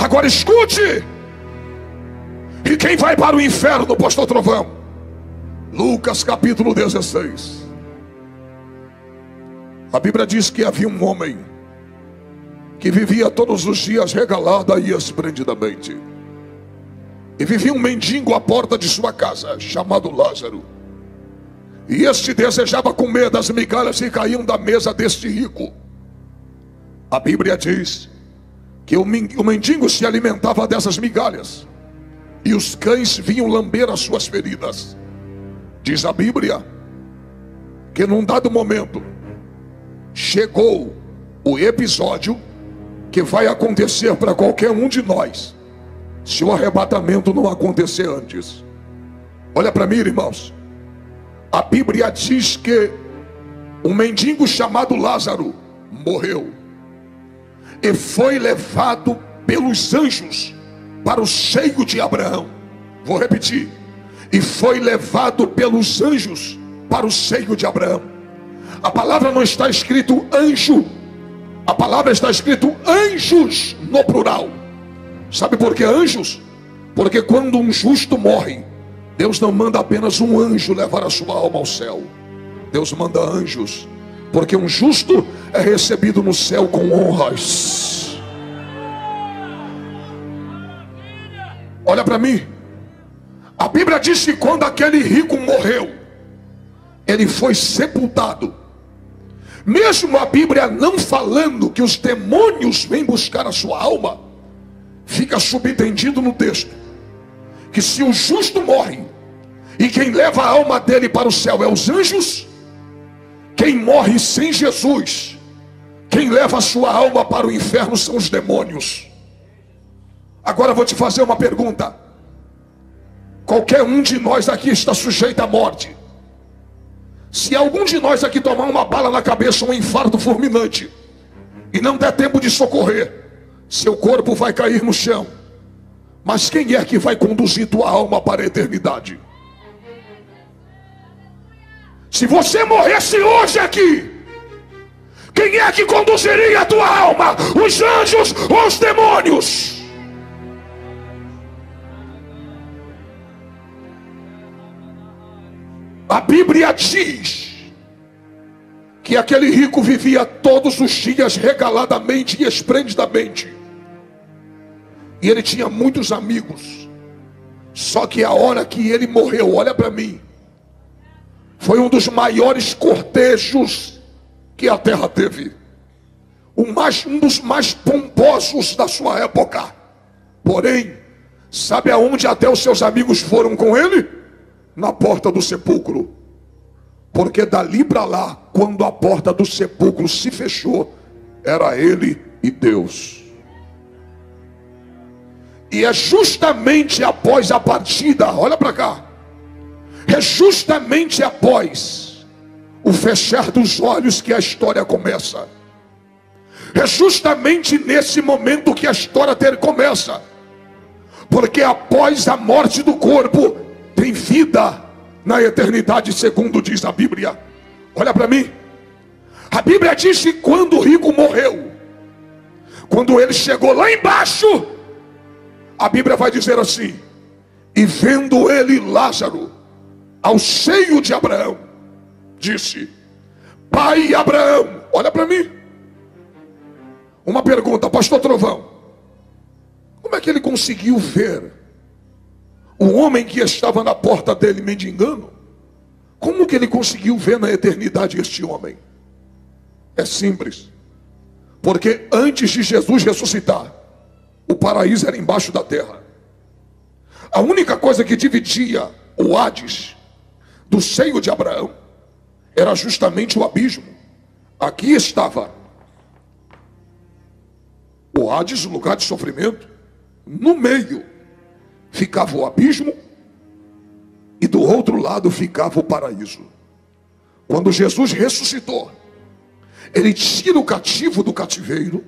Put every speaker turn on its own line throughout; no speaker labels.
Agora escute. E quem vai para o inferno, pastor Trovão? Lucas capítulo 16. A Bíblia diz que havia um homem que vivia todos os dias regalado e esplendidamente. E vivia um mendigo à porta de sua casa, chamado Lázaro. E este desejava comer das migalhas que caíam da mesa deste rico. A Bíblia diz que o mendigo se alimentava dessas migalhas e os cães vinham lamber as suas feridas. Diz a Bíblia que num dado momento chegou o episódio que vai acontecer para qualquer um de nós, se o arrebatamento não acontecer antes. Olha para mim, irmãos. A Bíblia diz que um mendigo chamado Lázaro morreu e foi levado pelos anjos para o seio de Abraão. Vou repetir. E foi levado pelos anjos para o seio de Abraão. A palavra não está escrito anjo. A palavra está escrito anjos no plural. Sabe por que anjos? Porque quando um justo morre, Deus não manda apenas um anjo levar a sua alma ao céu. Deus manda anjos. Porque um justo é recebido no céu com honras. Olha para mim. A Bíblia diz que quando aquele rico morreu, ele foi sepultado. Mesmo a Bíblia não falando que os demônios vêm buscar a sua alma, fica subentendido no texto que se o justo morre e quem leva a alma dele para o céu é os anjos, quem morre sem Jesus, quem leva a sua alma para o inferno são os demônios. Agora vou te fazer uma pergunta. Qualquer um de nós aqui está sujeito à morte. Se algum de nós aqui tomar uma bala na cabeça, um infarto fulminante, e não der tempo de socorrer, seu corpo vai cair no chão. Mas quem é que vai conduzir tua alma para a eternidade? Se você morresse hoje aqui, quem é que conduziria a tua alma? Os anjos ou os demônios? A Bíblia diz que aquele rico vivia todos os dias regaladamente e esplendidamente. E ele tinha muitos amigos. Só que a hora que ele morreu, olha para mim, foi um dos maiores cortejos que a terra teve. Mais, um dos mais pomposos da sua época. Porém, sabe aonde até os seus amigos foram com ele? na porta do sepulcro. Porque dali para lá, quando a porta do sepulcro se fechou, era ele e Deus. E é justamente após a partida, olha para cá, é justamente após o fechar dos olhos que a história começa. É justamente nesse momento que a história ter começa. Porque após a morte do corpo, tem vida na eternidade, segundo diz a Bíblia. Olha para mim. A Bíblia diz que quando o rico morreu, quando ele chegou lá embaixo, a Bíblia vai dizer assim: e vendo ele Lázaro ao seio de Abraão, disse: Pai Abraão, olha para mim. Uma pergunta, Pastor Trovão: como é que ele conseguiu ver o homem que estava na porta dele mendigando, como que ele conseguiu ver na eternidade este homem? É simples. Porque antes de Jesus ressuscitar, o paraíso era embaixo da terra. A única coisa que dividia o Hades do seio de Abraão era justamente o abismo. Aqui estava o Hades, o lugar de sofrimento, no meio ficava o abismo e do outro lado ficava o paraíso. Quando Jesus ressuscitou, ele tira o cativo do cativeiro,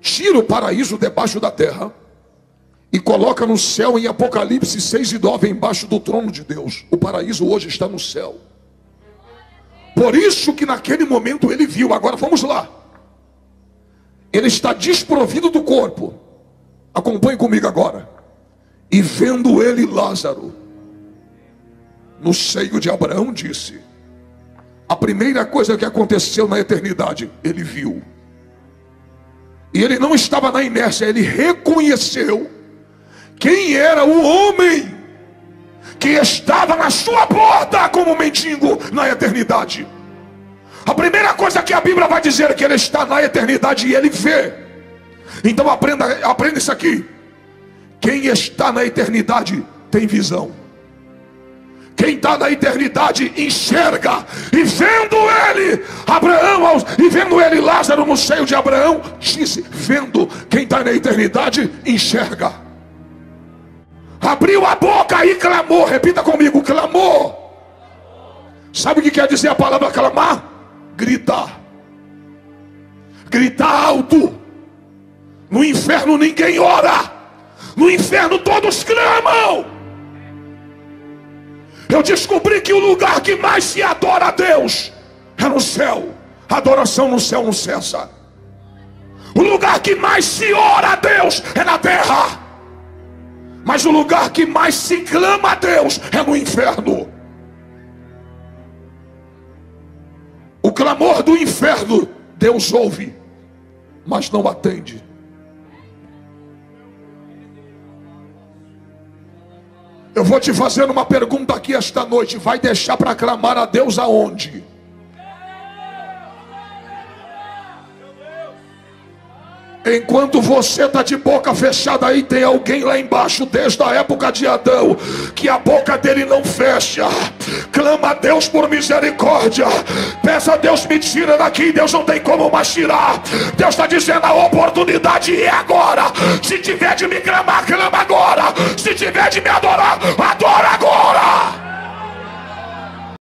tira o paraíso debaixo da terra e coloca no céu em Apocalipse 6 e 9 embaixo do trono de Deus. O paraíso hoje está no céu. Por isso que naquele momento ele viu. Agora vamos lá. Ele está desprovido do corpo Acompanhe comigo agora. E vendo ele Lázaro no seio de Abraão, disse: A primeira coisa que aconteceu na eternidade, ele viu. E ele não estava na inércia, ele reconheceu quem era o homem que estava na sua porta como mendigo na eternidade. A primeira coisa que a Bíblia vai dizer é que ele está na eternidade e ele vê. Então aprenda, aprenda isso aqui. Quem está na eternidade tem visão. Quem está na eternidade enxerga. E vendo ele, Abraão, e vendo ele, Lázaro no seio de Abraão, disse: Vendo quem está na eternidade, enxerga. Abriu a boca e clamou. Repita comigo: clamou. Sabe o que quer dizer a palavra clamar? Gritar. Gritar alto. No inferno ninguém ora. No inferno todos clamam. Eu descobri que o lugar que mais se adora a Deus é no céu. A adoração no céu não cessa. O lugar que mais se ora a Deus é na terra. Mas o lugar que mais se clama a Deus é no inferno. O clamor do inferno, Deus ouve, mas não atende. Eu vou te fazer uma pergunta aqui esta noite: vai deixar para clamar a Deus aonde? Enquanto você está de boca fechada aí, tem alguém lá embaixo, desde a época de Adão, que a boca dele não fecha. Clama a Deus por misericórdia. Peça a Deus, me tira daqui. Deus não tem como mais tirar. Deus está dizendo: a oportunidade é agora. Se tiver de me clamar, clama agora. Se tiver de me adorar,